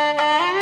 Música